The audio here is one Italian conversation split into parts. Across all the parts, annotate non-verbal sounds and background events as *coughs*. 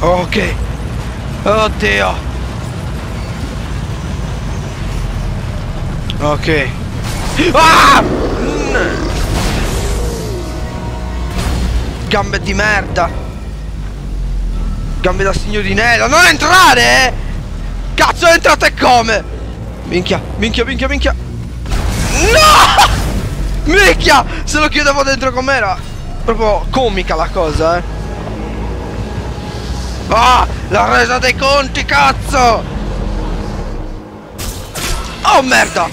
Ok. Oddio. Ok. Ah! Gambe di merda. Gambe da signorinella. Non entrare, eh! Cazzo, entrate come? Minchia, minchia, minchia, minchia. No! Minchia! Se lo chiudevo dentro com'era. Proprio comica la cosa, eh. Ah! La resa dei conti, cazzo! Oh merda!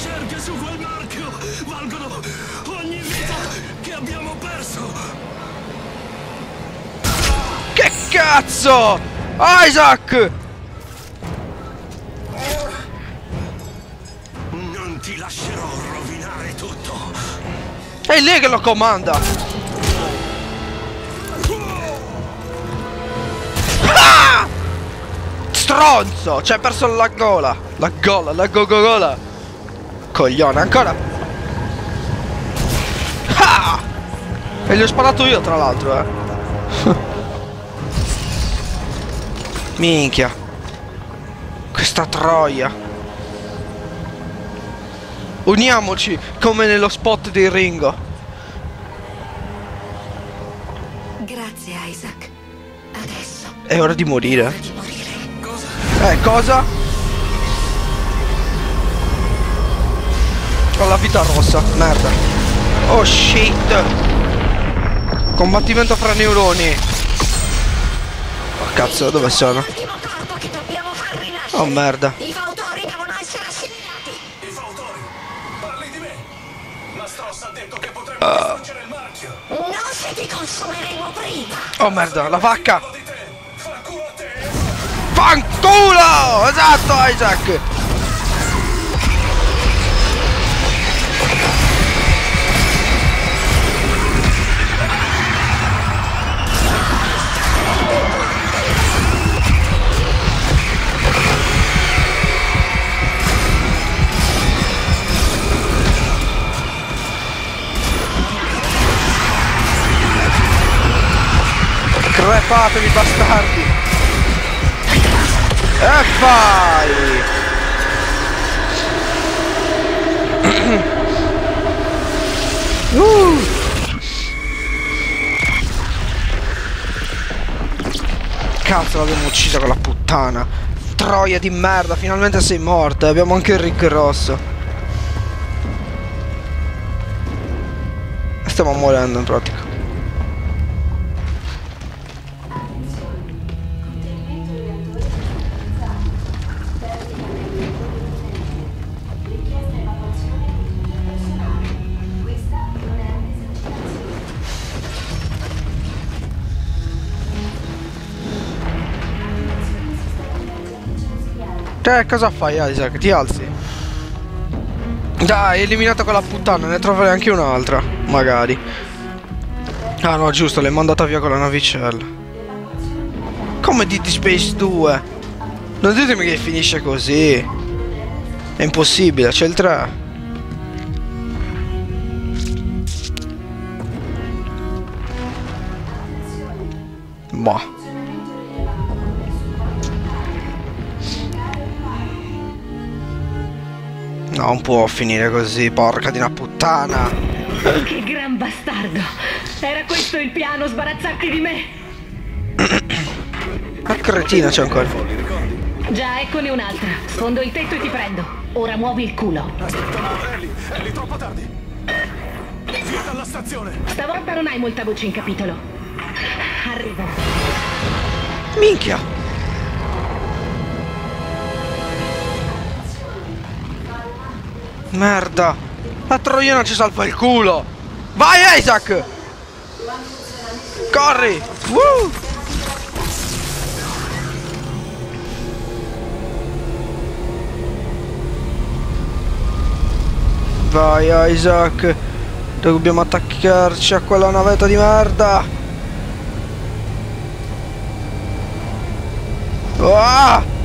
Che cazzo! Isaac! Non ti lascerò rovinare tutto. È lei che lo comanda! Stronzo! Ci hai perso la gola! La gola, la go go gola! Coglione, ancora! Ah! E gli ho sparato io tra l'altro, eh! *laughs* Minchia! Questa troia! Uniamoci come nello spot di Ringo! Grazie, Isaac. Adesso È ora di morire. di morire. Eh, cosa? Ho la vita rossa, merda. Oh shit! Combattimento fra neuroni. Oh cazzo, dove sono? Oh merda. Prima. Oh merda, la vacca! Fanculo! Esatto, Isaac! Crepatevi bastardi! E vai! Uh! Cazzo l'abbiamo uccisa quella puttana Troia di merda Finalmente sei morta Abbiamo anche il Rick rosso Stiamo morendo in pratica Te cosa fai Isaac? Ti alzi? Dai, hai eliminato quella puttana, ne troverai anche un'altra, magari. Ah no, giusto, l'hai mandata via con la navicella. Come Dead Space 2? Non ditemi che finisce così. È impossibile, c'è il 3. Boh. Non può finire così, porca di una puttana. Che gran bastardo! Era questo il piano, sbarazzarti di me? *coughs* Ma cretina c'è ancora. Già, eccone un'altra. Sfondo il tetto e ti prendo. Ora muovi il culo. Aspetta, no, Ellie, Ellie, troppo tardi. Via dalla stazione. Stavolta non hai molta voce in capitolo. Arrivo. Minchia! Merda! La troiana ci salva il culo! Vai Isaac! Corri! Woo! Vai Isaac! Dobbiamo attaccarci a quella navetta di merda! Ah!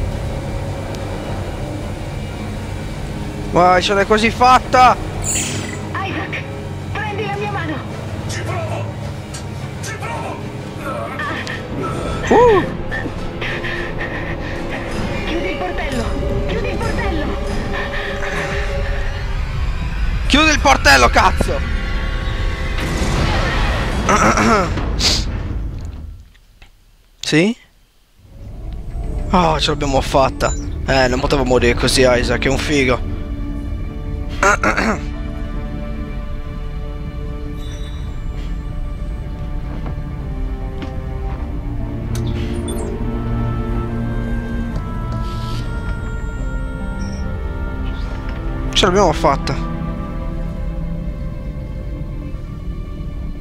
Vai, ce l'hai quasi fatta! Isaac, prendi la mia mano! Ci provo! Ci provo! Uh. Chiudi il portello! Chiudi il portello! Chiudi il portello, cazzo! sì? Oh, ce l'abbiamo fatta! Eh, non potevo morire così, Isaac, è un figo. Ce l'abbiamo fatta.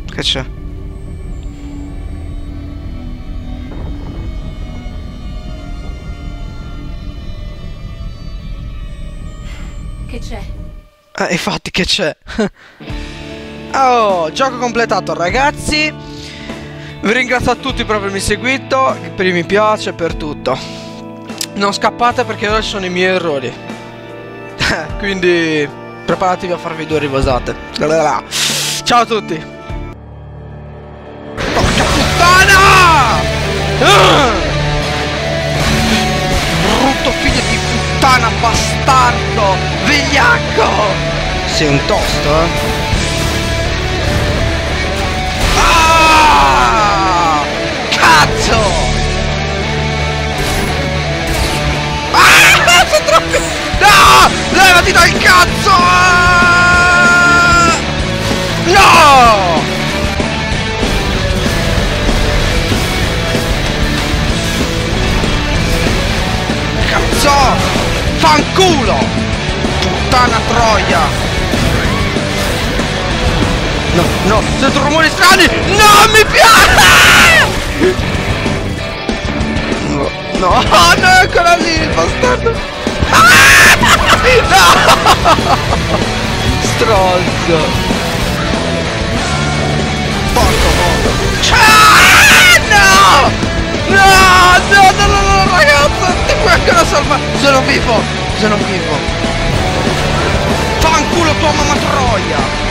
Che c'è? Che c'è? Eh, infatti che c'è? *laughs* oh, gioco completato ragazzi. Vi ringrazio a tutti per avermi seguito, per i mi piace, per tutto. Non scappate perché ora ci sono i miei errori. *laughs* Quindi preparatevi a farvi due rivasate. Ciao a tutti. Porca puttana! Brutto figlio di puttana bastardo! Vigliacco! Sei un tosto, eh? Ah! Ah! *laughs* Levati dal cazzo! Ah! No! Cazzo! Fanculo! Puttana troia! No, no, sento rumori strani! Non mi piace! No, no, no, è ancora lì, il bastardo! Ah! *laughs* No! Stronzo! Porco modo! No! No, no, no, no, no, ragazzo! Ti puoi ancora salvare! Sono vivo! Sono vivo! Fanculo tua mamma troia!